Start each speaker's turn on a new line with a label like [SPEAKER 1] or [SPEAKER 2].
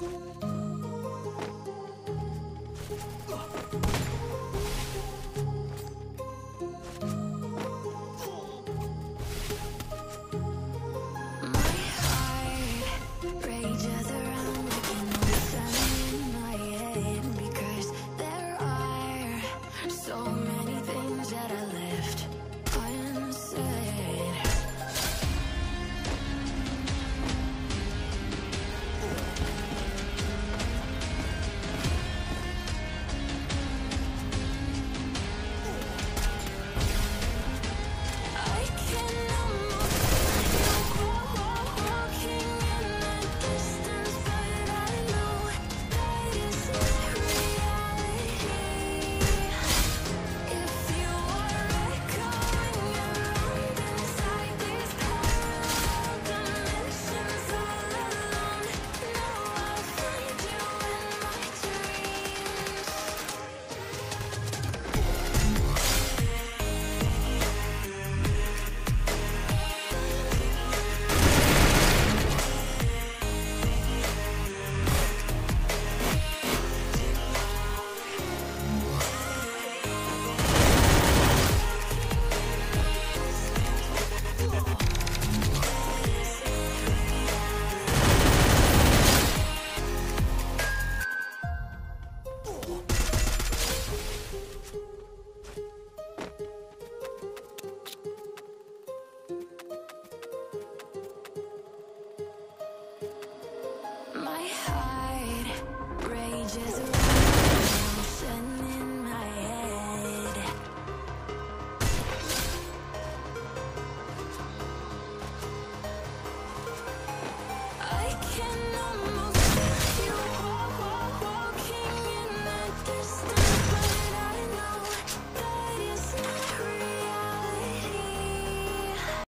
[SPEAKER 1] My Jezebel.